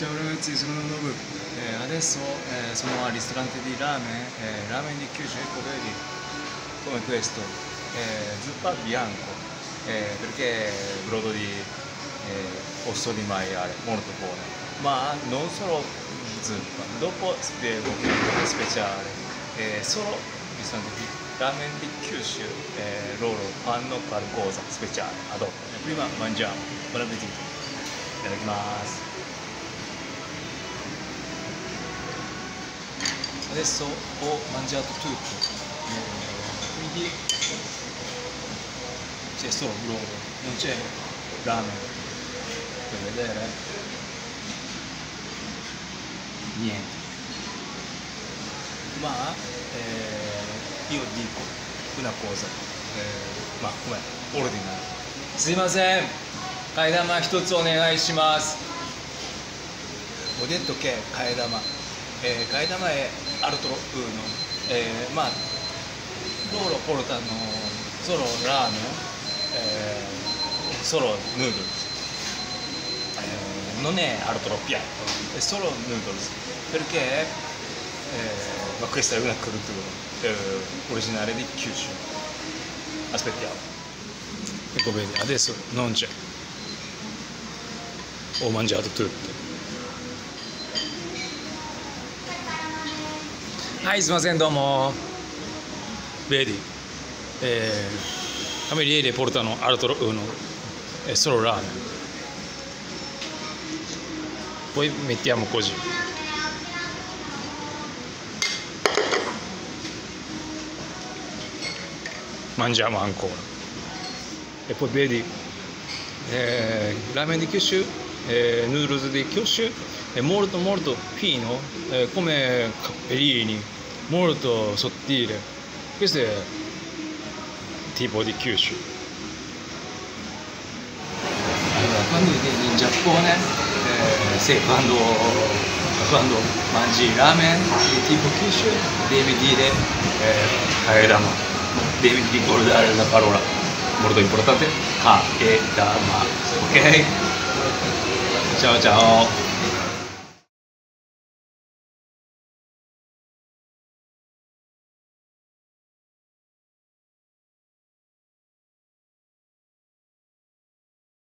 Ciao ragazzi, sono Nobu. Eh, adesso eh, sono al ristorante di ramen, eh, ramen di Kyushu, ecco vedi, come questo, eh, zuppa bianco, eh, perché brodo di eh, osso di maiale, molto buono. Ma non solo zuppa, dopo spiego che è speciale, eh, solo ristorante di ramen di Kyushu, eh, loro fanno qualcosa speciale, a dopo. Prima mangiamo, buon appetito. いただきます。 Adesso ho mangiato tutto, eh, quindi c'è solo brodo, non c'è ramen, per vedere? Niente. Ma eh, io dico una cosa, eh, ma come ordinare. すいません替え玉一つお願いしますおでんとけ替え玉、えー、替え玉へ altro uno, eh, eh, ma loro portano solo rame, eh, eh, solo noodles. Eh, non è altro piatto, è solo noodles, perché eh, ma questa è una cultura originale di Kyushu. Aspettiamo. Ecco bene, adesso non c'è. Ho mangiato tutto. はいすいませんどうも vedi eh, cameriere portano altro uno è solo ramen poi mettiamo così mangiamo ancora e poi vedi eh, ramen di Kyushu eh, è molto fino eh, come capellini molto sottile. Questo è tipo di Kyushu allora, quando in Giappone eh, se quando, quando mangi ramen di tipo Kyushu devi dire eh, kaedama devi ricordare la parola. Molto importante. Kaedama ok 加油！